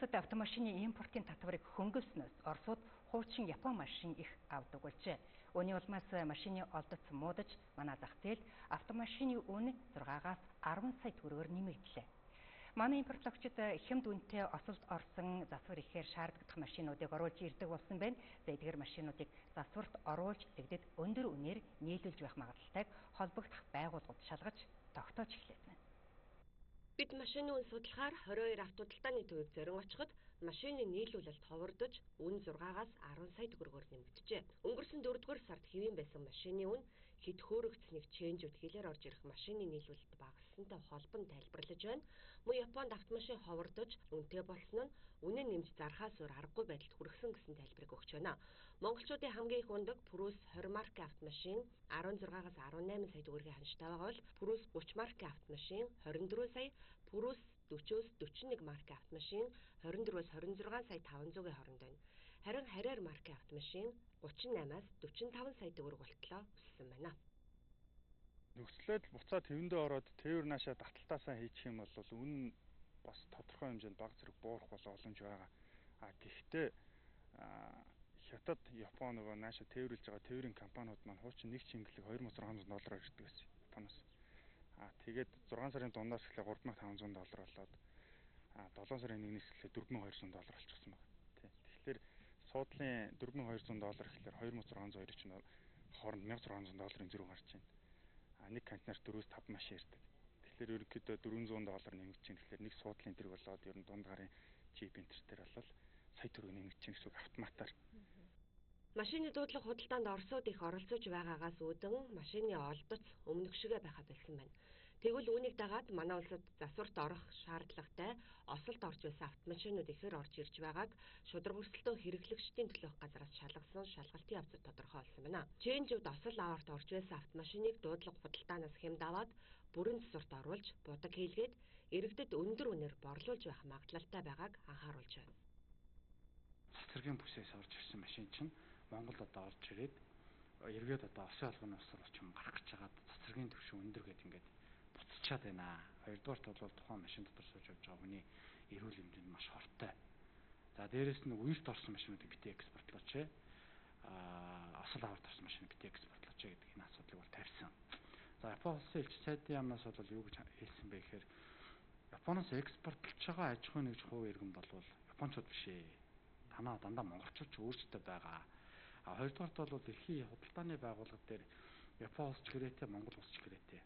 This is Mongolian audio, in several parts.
Улсад автомашины импортын татварыг хөнгөлснөөс Оросууд хуучин Япон машин их авдаг болжээ. Үүний улмаас машины олдоц муудаж манай зах зээл автомашины үн 6-аас 10 сая төгрөгөөр нэмэгдлээ. Манай импортлогчид хямд үнэтэй осолд орсон засвар ихээр шаардлагатай машинуудыг оруулж ирдэг болсон байна. За эдгээр машинуудыг засварт оруулж тэгдэд өндөр үнээр нийлүүлж байх магадлалтайг холбогдох байгууллагууд шалгаж тогтоож эхлэв. Бид машины үн судлахаар 22 автуудалтааны төвийг зорин очиход машины нийлүүлэлт ховордож үн 6-аас 10 сая төгрөгөөр нэмэгджээ. Өнгөрсөн 4-р сард хэвийн байсан машины үн хэд хөөрөгцнийг чэнжүүд хэлээр орж ирэх машины нийлүүлэлт багассантай холбон тайлбарлаж байна. Мөн Японд автомашин ховордож үнэтэй болсон нь үнэ нэмж зархаас өөр аргагүй байдалд хүргэсэн гэсэн тайлбарыг өгч байна. Монголчуудын хамгийн их ундаг Purus 20 маркийн автомашин 16-аас 18 сая төгрөгийн ханштай байгаа бол Purus 30 маркийн автомашин 24 сая Purus 40-өөс 41 маркийн автомашин 24-өөс 26 сая 500-ийн хооронд байна. Харин харьяар маркийн автомашин 38-аас 45 сая төгрөг болтлоо өссөн байна. Нөхцөлөд буцаад тэвэндээ ороод тээвэр наашаа таталтаасаа хийчих юм бол үн бас тодорхой хэмжээнд баг зэрэг буурах бол боломж байгаа. А гэхдээ хятад Япон нөгөө нааша тээвэрлж байгаа тээврийн компаниуд маань хуучин нэг чингэлэг 2600 доллараар ирдэг байсан Японоос. Аа тэгээд 6 сарын дундаас эхлээ 3500 доллар болоод аа 7 сарын 1-ээс эхлээ 4200 доллар болчихсон байна. Тэгэхээр суудлын 4200 доллар гэхэлэр 2600 чинь хооронд 1600 долларын зэрэг гарч байна. Аа нэг контейнер 4-5 машин ирдэг. Тэгэхээр ерөнхийдөө 400 доллар нэмэгдэж чинь тэгэхээр нэг суудлын зэрэг болоод ер нь дунд гарын чип энтер дээр бол сая төгрөг нэмэгдэж гэсэн үг автоматар. Машины дуудлага худалдаанд Оросууд их оролцож байгаагаас үүдэн машины олдоц өмнөх шигэ байхад болсон байна. Тэгвэл үүнийг дагаад манай улсад засварт орох шаардлагатай осолд орж байсан автомашинууд ихээр орж ирж байгааг шудраг өрсөлдөөн хэрэглэгчдийн төлөөх газраас шалгасан шалгалтын явцад тодорхой болсон байна. Чэнжүүд осол аварт орж байсан автомашиныг дуудлага худалдаанаас хямд аваад бүрэн засварт оруулж будаг хийлгээд иргэдэд өндөр үнээр борлуулж байх магадлалтай байгааг анхааруулж байна. Цэцэргийн бүсээс орж ирсэн машин чинь Монгол одоо орж ирээд эргээд одоо осын албаны усар очим гарах гэж байгаад цэцэргийн төвшин өндөр гэдэг ингээд буцчихад байна. Хоёрдугаарт бол тухайн машин дотор сууж явж байгаа хүний эрүүл мэнд маш хортой. За дээрэс нь үерт орсон машинуудыг битээ экспортлооч ээ. Аа осол аварт орсон машин битээ экспортлооч гэдэг энэ асуудлыг бол тавьсан. За Японы улсын элч сайдын яамнаас бол юу гэж хэлсэн бэ гэхээр Японоос экспортлж байгаа аж ахуйн нэгж хувь иргэн болвол японочууд биш ээ. Танаа дандаа монголчууд ч өөрсдөө байгаа А хоёрдугаарт бол дэлхийн худалдааны байгууллага дээр Япон улс ч гэрээтэй, Монгол улс ч гэрээтэй.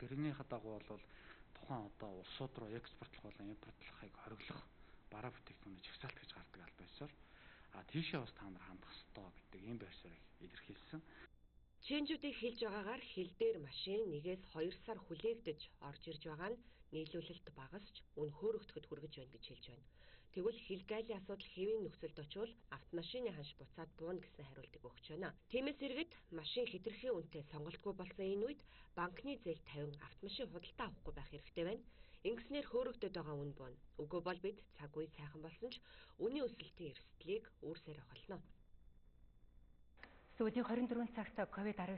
Гэрэний хадагу бол тухайн одоо улсууд руу экспортлох болон импортлохыг хориглох бараа бүтээгдэхүүнээ жагсаалт гэж гардаг аль байсаар а тийшээ бас та нар хандах ёстой гэдэг ийм байрсаар илэрхийлсэн. Чэнжүүдийг хэлж байгаагаар хил дээр машин нэгээс 2 сар хүлээгдэж орж ирж байгаа нь нийлүүлэлт багасч үн хөөрөгдөхөд хүргэж байна гэж хэлж байна. Тэгвэл хил гайлийн асуудал хэвийн нөхцөлд очивол автомашины ханш буцаад буuna гэсэн хариултыг өгч байна. Тиймээс иргэд машин хэтэрхий үнэтэй сонголтгүй болсон энэ үед банкны зээл тавин автомашин худалдаа авахгүй байх хэрэгтэй байна. Ингэснээр хөөрөгдөд байгаа үн буuna. Үгүй бол бид цаг үе сайхан болсон ч үнийн өсөлтийн эрсдлийг үүсээр авах болно. Сүүлийн 24 цагт ковид-19